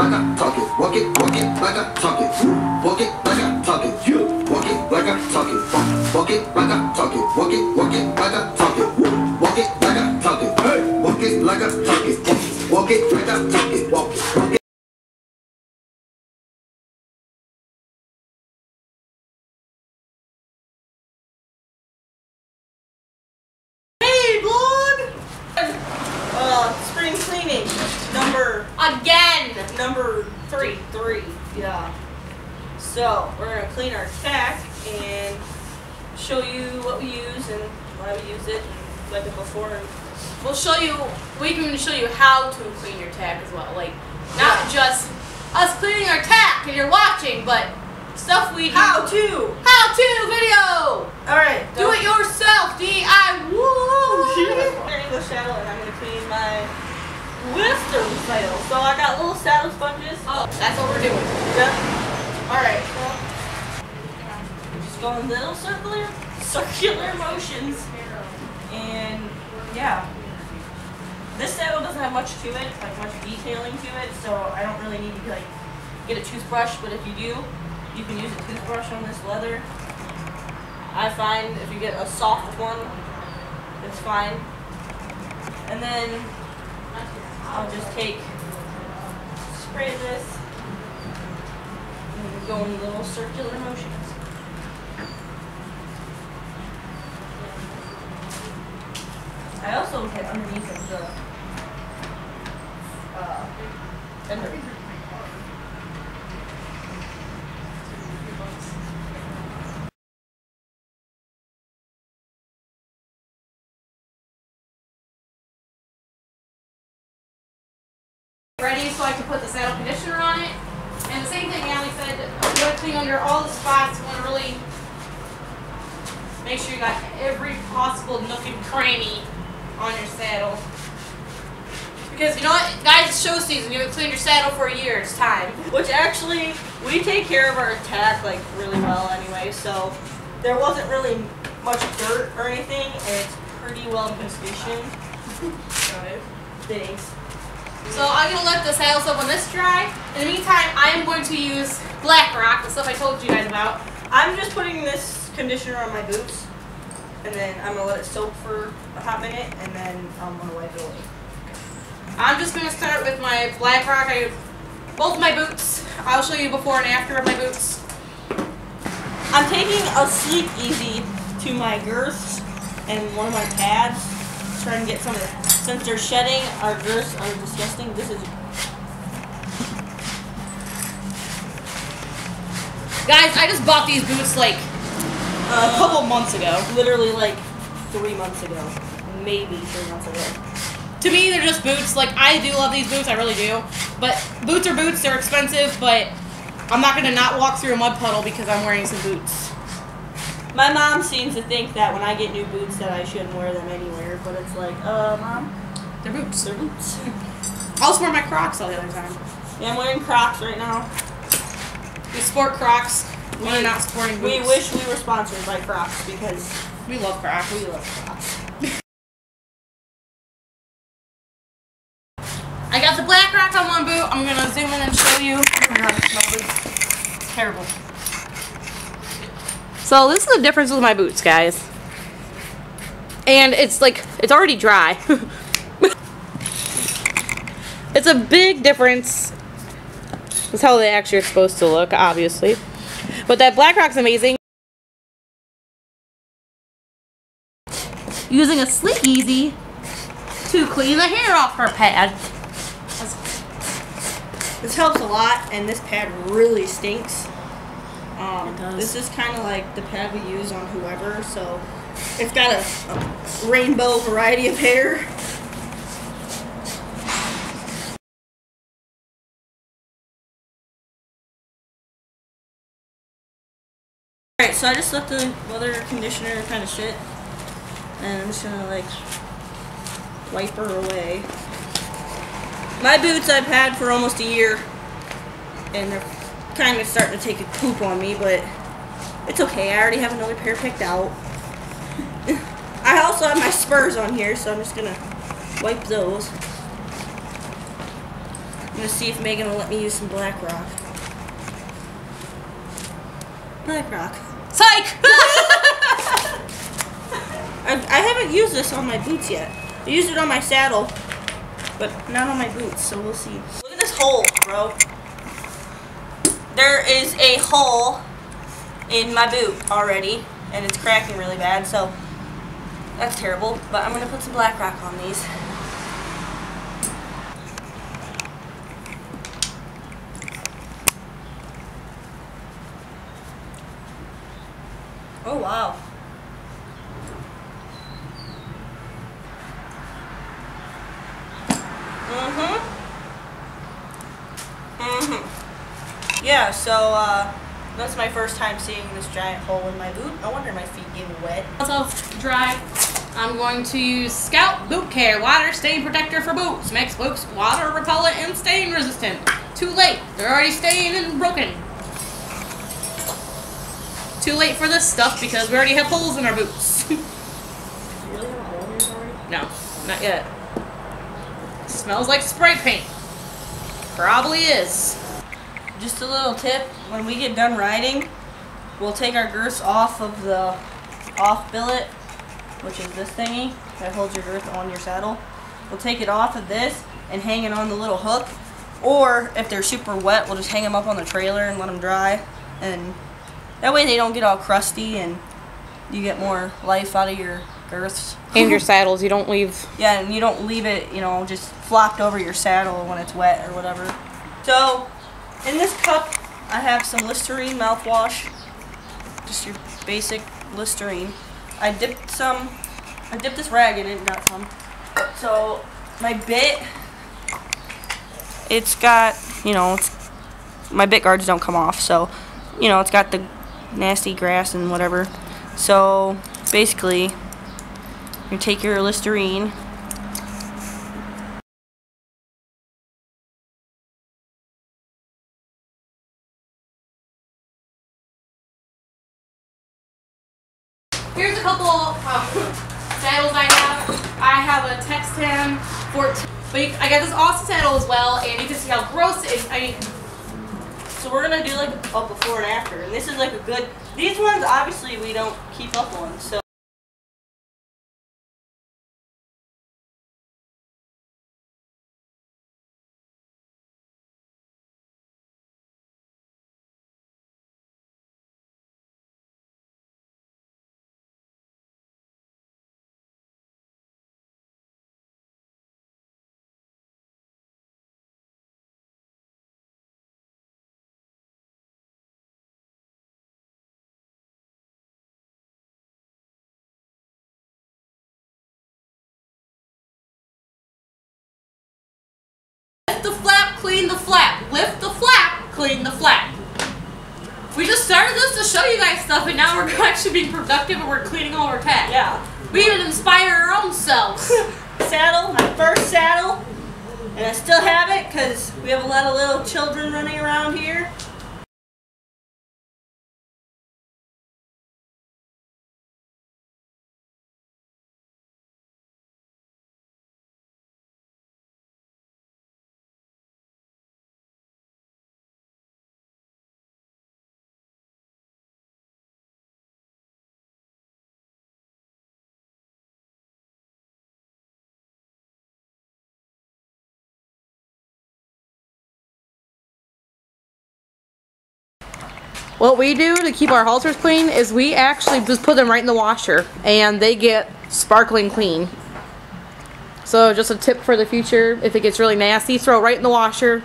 like I talk it. Walk it, walk it like I talk it. Walk it like I talk it. You walk it like I talk it. Walk it like I talk it. Walk it, walk it like I talk it. Walk it like I talk it. Hey, walk it like I talk it. Walk it like I talk it. Walk it, walk it. Uh, spring cleaning, number, Again! number three, three, yeah. So, we're gonna clean our tack and show you what we use and why we use it and like it before We'll show you, we can show you how to clean your tack as well. Like, not just us cleaning our tack and you're watching, but stuff we do. how to! How to video! Alright, Do it yourself, DIY! English saddle and I'm gonna clean my western saddle. So I got little saddle sponges. Oh, that's what we're doing. Yep. Alright, so just going little circular circular motions. And yeah. This saddle doesn't have much to it, like much detailing to it, so I don't really need to like get a toothbrush, but if you do, you can use a toothbrush on this leather. I find if you get a soft one, it's fine. And then I'll just take spray this and go in little circular motions. I also hit underneath of the uh, fender. Ready so I can put the saddle conditioner on it. And the same thing Allie said, you want to clean under all the spots. You want to really make sure you got every possible nook and cranny on your saddle. Because you know what, guys, it's show season. You haven't cleaned your saddle for a year. It's time. Which actually, we take care of our tack like really well anyway, so there wasn't really much dirt or anything, and it's pretty well conditioned. Thanks. So I'm gonna let the saddle soak on this dry. In the meantime, I am going to use Black Rock, the stuff I told you guys about. I'm just putting this conditioner on my boots, and then I'm gonna let it soak for a hot minute, and then I'm gonna wipe it away. I'm just gonna start with my Black Rock. I both my boots. I'll show you before and after of my boots. I'm taking a Sleep Easy to my girths and one of my pads, trying to get some of it. Since they're shedding, our girths are disgusting. This is Guys, I just bought these boots like uh, a couple months ago. literally like three months ago, maybe three months ago. To me, they're just boots. Like I do love these boots, I really do. But boots are boots. They're expensive, but I'm not gonna not walk through a mud puddle because I'm wearing some boots. My mom seems to think that when I get new boots that I shouldn't wear them anywhere, but it's like, uh, mom, They're boots. they're boots. I also wear my Crocs all the other time. yeah, I'm wearing Crocs right now. We sport Crocs. when We're not sporting boots. We wish we were sponsored by Crocs because we love Crocs. we love Crocs. I got the black rock on one boot. I'm gonna zoom in and show you. Oh my God, my boots. Terrible. So this is the difference with my boots, guys. And it's like it's already dry. it's a big difference. That's how they actually are supposed to look, obviously. But that black rock's amazing. Using a SleekEZ to clean the hair off her pad. This helps a lot, and this pad really stinks. Um. This is kind of like the pad we use on whoever, so it's got a, a rainbow variety of hair. Alright, so I just let the leather conditioner kind of sit, and I'm just gonna like wipe her away. My boots I've had for almost a year, and they're kind of starting to take a poop on me, but it's okay. I already have another pair picked out. I also have my spurs on here, so I'm just gonna wipe those. gonna see if Megan will let me use some Black Rock. Black Rock. Psych! I, I haven't used this on my boots yet. I used it on my saddle, but not on my boots, so we'll see. Look at this hole, bro. There is a hole in my boot already, and it's cracking really bad, so that's terrible. But I'm gonna put some black rock on these. Oh wow. Yeah, so uh that's my first time seeing this giant hole in my boot. No wonder my feet get wet. Also dry. I'm going to use Scout Boot Care Water Stain Protector for boots. Makes boots water repellent and stain resistant. Too late. They're already stained and broken. Too late for this stuff because we already have holes in our boots. You really have a hole in yours already? no, not yet. Smells like spray paint. Probably is. Just a little tip, when we get done riding, we'll take our girths off of the off billet, which is this thingy that holds your girth on your saddle. We'll take it off of this and hang it on the little hook. Or if they're super wet, we'll just hang them up on the trailer and let them dry. And that way they don't get all crusty and you get more life out of your girths. And your saddles, you don't leave. Yeah, and you don't leave it, you know, just flopped over your saddle when it's wet or whatever. So, in this cup, I have some Listerine mouthwash. Just your basic Listerine. I dipped some, I dipped this rag in it got some. So, my bit, it's got, you know, my bit guards don't come off, so, you know, it's got the nasty grass and whatever. So, basically, you take your Listerine, Here's a couple uh, saddles I have. I have a Tex Tan 14. But you, I got this awesome saddle as well, and you can see how gross it is. I mean, So we're gonna do like a before and after, and this is like a good. These ones obviously we don't keep up on, so. Clean the flap. Lift the flap, clean the flap. We just started this to show you guys stuff, and now we're actually being productive and we're cleaning all our tech. Yeah. We even inspire our own selves. Saddle, my first saddle, and I still have it because we have a lot of little children running around here. What we do to keep our halters clean is we actually just put them right in the washer and they get sparkling clean. So just a tip for the future, if it gets really nasty, throw it right in the washer,